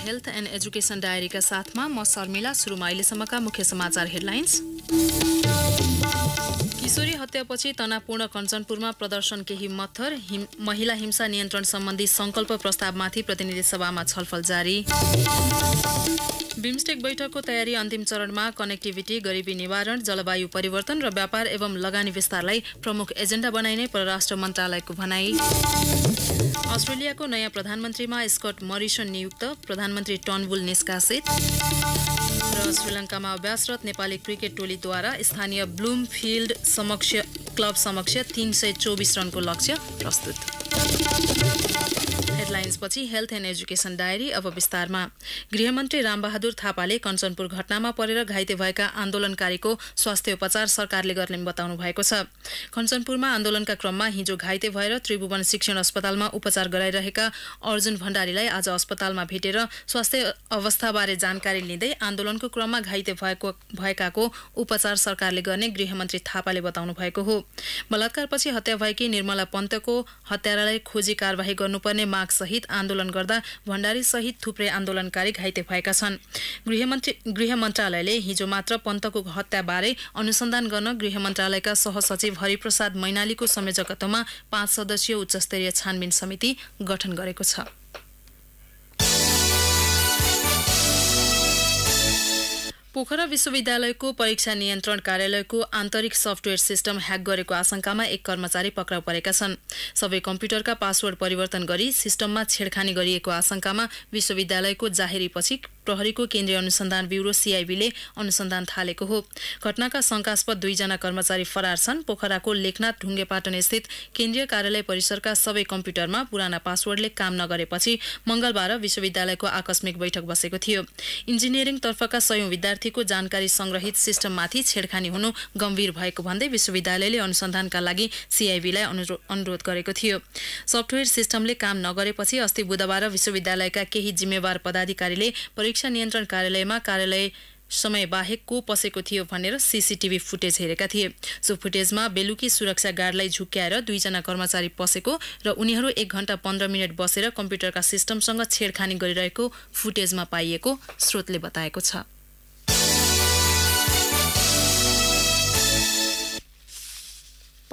Health and education डायरीका साथमा म शर्मिला सुरुमा अहिलेसम्मका मुख्य समाचार हेडलाइन्स। किशोरी हत्यापछि तनावपूर्ण कञ्चनपुरमा प्रदर्शन केही मत्थर हिम, महिला हिंसा नियन्त्रण सम्बन्धी संकल्प प्रस्तावमाथि प्रतिनिधि सभामा छलफल जारी। बिमस्टेक बैठकको तयारी अन्तिम चरणमा कनेक्टिभिटी गरिबी निवारण जलवायु परिवर्तन र व्यापार एवं लगानी विस्तारलाई प्रमुख एजेण्डा बनाइने परराष्ट्र मन्त्रालयको भनाई। अस्ट्रेलियाको नयाँ प्रधानमन्त्रीमा स्कट मरिसन नियुक्त प्रधानमन्त्री टनबुल निष्कासित। र श्रीलङ्कामा अभ्यासरत नेपाली क्रिकेट टोलीद्वारा स्थानीय ब्लुमफिल्ड समक्ष क्लब समक्ष तीन सय चौबिस रनको लक्ष्य प्रस्तुत। हेडलाइन्सपछि हेल्थ एन्ड एजुकेसन डायरी अब विस्तारमा। गृहमन्त्री रामबहादुर थापाले कञ्चनपुर घटनामा परेर घाइते भएका आन्दोलनकारीको स्वास्थ्य उपचार सरकारले गर्ने बताउनु भएको छ। कञ्चनपुरमा आन्दोलनका क्रममा हिजो घाइते भएर त्रिभुवन शिक्षण अस्पतालमा उपचार गराइरहेका अर्जुन भण्डारीलाई आज अस्पतालमा भेटेर स्वास्थ्य अवस्थाबारे जानकारी लिँदै आन्दोलनको क्रममा घाइते भएको भएकाको उपचार सरकारले गर्ने गृहमन्त्री थापाले बताउनु भएको हो। बलात्कारपछि हत्या भएकी निर्मला पन्तको हत्यारालाई खोजी कार्यवाही गर्नुपर्ने माग सहित आन्दोलन गर्दा भण्डारी सहित थुप्रै आन्दोलनकारी घाइते भएका छन्। गृह मन्त्रालयले हिजो मात्र पन्तको हत्याबारे अनुसन्धान गर्न गृह मन्त्रालयका सहसचिव हरिप्रसाद मैनालीको संयोजकत्वमा पाँच सदस्यीय उच्चस्तरीय छानबिन समिति गठन गरेको छ। पोखरा विश्वविद्यालयको परीक्षा नियन्त्रण कार्यालयको आन्तरिक सफ्टवेयर सिस्टम ह्याक गरेको आशंकामा एक कर्मचारी पक्राउ परेका छन्। सबै कम्प्युटरका पासवर्ड परिवर्तन गरी सिस्टममा छेडखानी गरिएको आशंकामा विश्वविद्यालयको जाहेरीपछि प्रहरीको केन्द्रीय अनुसन्धान ब्युरो सिआइबीले अनुसन्धान थालेको हो। घटनाका शंकास्पद दुईजना कर्मचारी फरार छन्। पोखराको लेखनाथ ढुङ्गेपाटन स्थित केन्द्रीय कार्यालय परिसरका सबै कम्प्युटरमा पुराना पासवर्डले काम नगरेपछि मंगलबार विश्वविद्यालयको आकस्मिक बैठक बसेको थियो। इन्जिनियरिङ तर्फका सयौं विद्यार्थीको जानकारी संग्रहित सिस्टममाथि छेडखानी हुनु गम्भीर भएको भन्दै विश्वविद्यालयले अनुसन्धानका लागि सिआइबीलाई अनुरोध गरेको थियो। सफ्टवेयर सिस्टमले काम नगरेपछि अस्ति बुधबार विश्वविद्यालयका केही जिम्मेवार पदाधिकारीले परीक्षा नियन्त्रण कार्यालयमा कार्यालय समय बाहेक को पसेको थियो भनेर सीसीटीभी फुटेज हेरेका थिए। सो फुटेजमा बेलुकी सुरक्षा गार्डलाई झुक्क्याएर दुईजना कर्मचारी पसेको र उनीहरू एक घण्टा पन्ध्र मिनट बसेर कम्प्युटरका सिस्टमसँग छेडखानी गरिरहेको फुटेजमा पाइएको स्रोतले बताएको छ।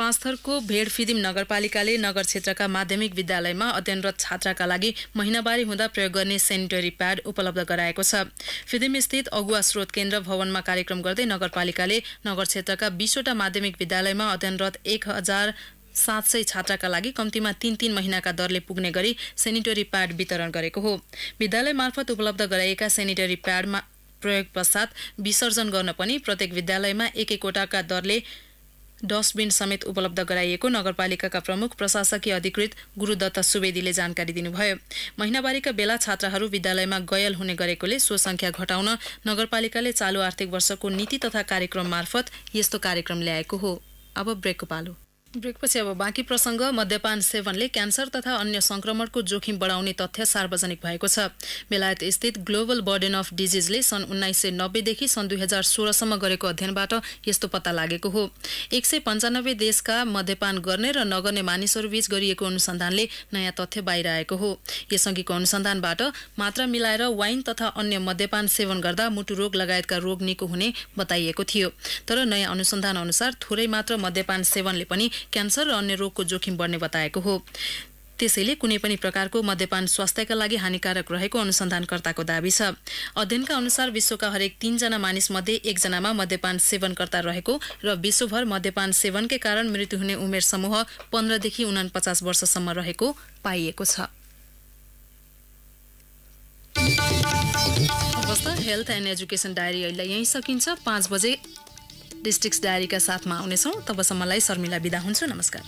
पाँचथरको भेडफिदिम नगरपालिकाले नगर क्षेत्रका माध्यमिक विद्यालयमा अध्ययनरत छात्राका लागि महिनावारी हुँदा प्रयोग गर्ने सेनिटरी प्याड उपलब्ध गराएको छ। फिदिम स्थित अगुवा स्रोत केन्द्र भवनमा कार्यक्रम गर्दै नगरपालिकाले नगर क्षेत्रका बीसवटा माध्यमिक विद्यालयमा अध्ययनरत एक हजार सात सय छात्राका लागि कम्तीमा तीन तीन महिनाका दरले पुग्ने गरी सेनिटरी प्याड वितरण गरेको हो। विद्यालय मार्फत उपलब्ध गराइएका सेनिटरी प्याडमा प्रयोग पश्चात विसर्जन गर्न पनि प्रत्येक विद्यालयमा एक एकवटाका दरले डस्टबिन समेत उपलब्ध गराइएको नगरपालिकाका प्रमुख प्रशासकीय अधिकृत गुरुदत्त सुवेदीले जानकारी दिनुभयो। महिनावारीका बेला छात्राहरू विद्यालयमा गयल हुने गरेकोले सो संख्या घटाउन नगरपालिकाले चालू आर्थिक वर्षको नीति तथा कार्यक्रम मार्फत यस्तो कार्यक्रम ल्याएको हो। अब ब्रेकको पालो। ब्रेकपछि अब बाँकी प्रसङ्ग मद्यपान सेवनले क्यान्सर तथा अन्य संक्रमणको जोखिम बढाउने तथ्य सार्वजनिक भएको छ। बेलायत स्थित ग्लोबल बर्डन अफ डिजिजले सन् उन्नाइस सय नब्बेदेखि सन् दुई हजार सोह्रसम्म गरेको अध्ययनबाट यस्तो पत्ता लागेको हो। एक सय पन्चानब्बे देशका मद्यपान गर्ने र नगर्ने मानिसहरूबीच गरिएको अनुसन्धानले नयाँ तथ्य बाहिर आएको हो। यसअघिको अनुसन्धानबाट मात्रा मिलाएर वाइन तथा अन्य मद्यपान सेवन गर्दा मुटु रोग लगायतका रोग निको हुने बताइएको थियो। तर नयाँ अनुसन्धान अनुसार थोरै मात्र मद्यपान सेवनले पनि क्यान्सर र अन्य रोगको जोखिम बढ्ने बताएको हो। त्यसैले कुनै पनि प्रकारको मद्यपान स्वास्थ्यका लागि हानिकारक रहेको अनुसन्धानकर्ताको दावी छ। अध्ययनका अनुसार विश्वका हरेक तीनजना मानिस मध्ये एकजनामा मद्यपान सेवनकर्ता रहेको र विश्वभर मद्यपान सेवनकै कारण मृत्यु हुने उमेर समूह पन्ध्रदेखि उनापचास वर्षसम्म रहेको पाइएको छ। हेल्थ एन्ड एजुकेसन डायरी अहिले यहीँ सकिन्छ। पाँच बजे डिस्ट्रिक्ट डायरीका साथमा आउनेछौँ। तबसम्मलाई शर्मिला बिदा हुन्छु। नमस्कार।